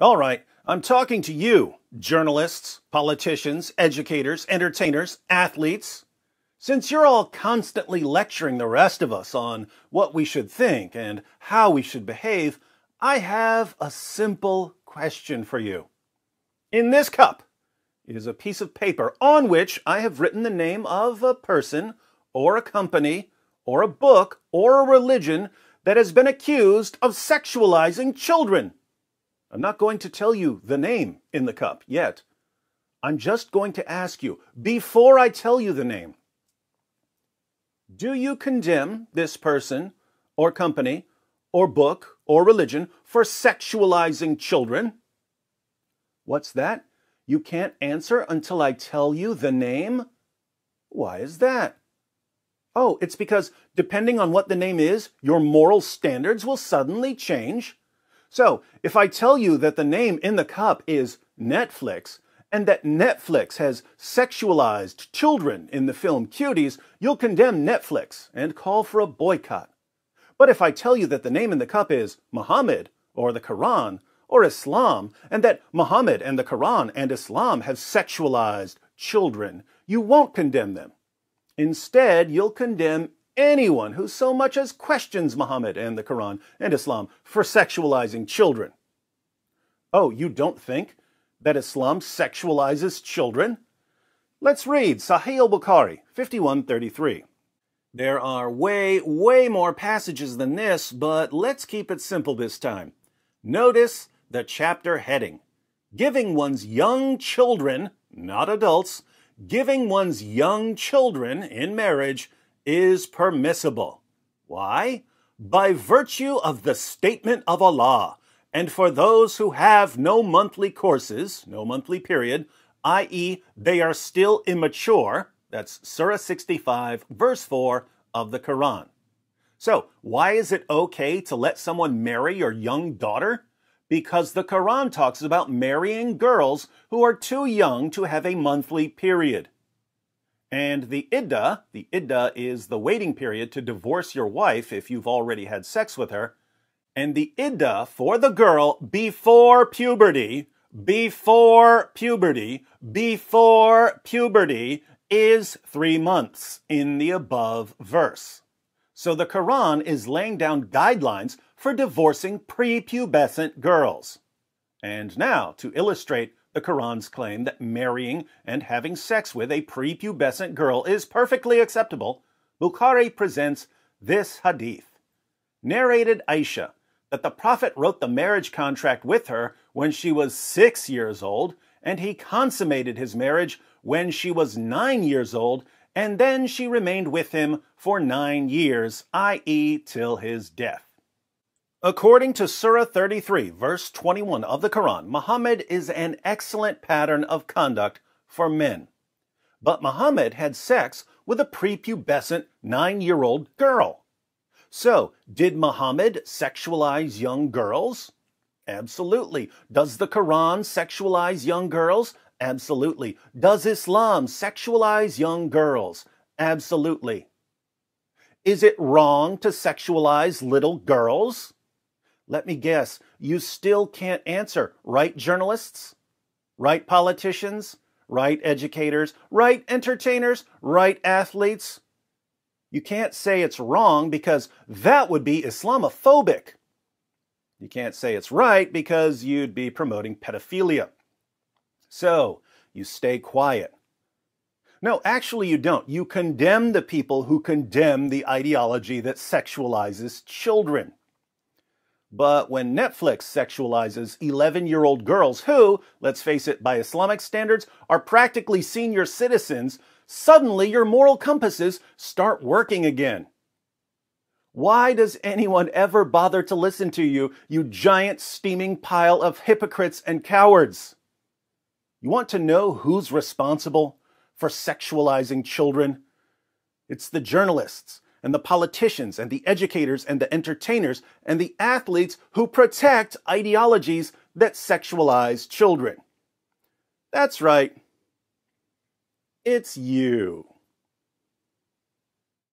All right, I'm talking to you, journalists, politicians, educators, entertainers, athletes. Since you're all constantly lecturing the rest of us on what we should think and how we should behave, I have a simple question for you. In this cup is a piece of paper on which I have written the name of a person or a company or a book or a religion that has been accused of sexualizing children. I'm not going to tell you the name in the cup yet. I'm just going to ask you, before I tell you the name, do you condemn this person or company or book or religion for sexualizing children? What's that? You can't answer until I tell you the name? Why is that? Oh, it's because depending on what the name is, your moral standards will suddenly change. So, if I tell you that the name in the cup is Netflix, and that Netflix has sexualized children in the film Cuties, you'll condemn Netflix and call for a boycott. But if I tell you that the name in the cup is Muhammad, or the Quran, or Islam, and that Muhammad and the Quran and Islam have sexualized children, you won't condemn them. Instead, you'll condemn anyone who so much as questions Muhammad and the Quran and Islam for sexualizing children. Oh, you don't think that Islam sexualizes children? Let's read Sahih al-Bukhari 5133. There are way, way more passages than this, but let's keep it simple this time. Notice the chapter heading. Giving one's young children, not adults, giving one's young children in marriage is permissible. Why? By virtue of the statement of Allah, and for those who have no monthly courses, no monthly period, i.e., they are still immature, that's Surah 65, verse 4 of the Quran. So, why is it okay to let someone marry your young daughter? Because the Quran talks about marrying girls who are too young to have a monthly period. And the iddah, the iddah is the waiting period to divorce your wife if you've already had sex with her. And the iddah for the girl before puberty, before puberty, before puberty is three months in the above verse. So the Quran is laying down guidelines for divorcing prepubescent girls. And now, to illustrate the Quran's claim that marrying and having sex with a prepubescent girl is perfectly acceptable, Bukhari presents this hadith. Narrated Aisha that the Prophet wrote the marriage contract with her when she was six years old, and he consummated his marriage when she was nine years old, and then she remained with him for nine years, i.e., till his death. According to Surah 33, verse 21 of the Quran, Muhammad is an excellent pattern of conduct for men. But Muhammad had sex with a prepubescent nine year old girl. So, did Muhammad sexualize young girls? Absolutely. Does the Quran sexualize young girls? Absolutely. Does Islam sexualize young girls? Absolutely. Is it wrong to sexualize little girls? Let me guess, you still can't answer, right, journalists? Right, politicians? Right, educators? Right, entertainers? Right, athletes? You can't say it's wrong because that would be Islamophobic. You can't say it's right because you'd be promoting pedophilia. So, you stay quiet. No, actually, you don't. You condemn the people who condemn the ideology that sexualizes children. But when Netflix sexualizes 11 year old girls who, let's face it, by Islamic standards, are practically senior citizens, suddenly your moral compasses start working again. Why does anyone ever bother to listen to you, you giant steaming pile of hypocrites and cowards? You want to know who's responsible for sexualizing children? It's the journalists and the politicians and the educators and the entertainers and the athletes who protect ideologies that sexualize children. That's right. It's you.